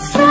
From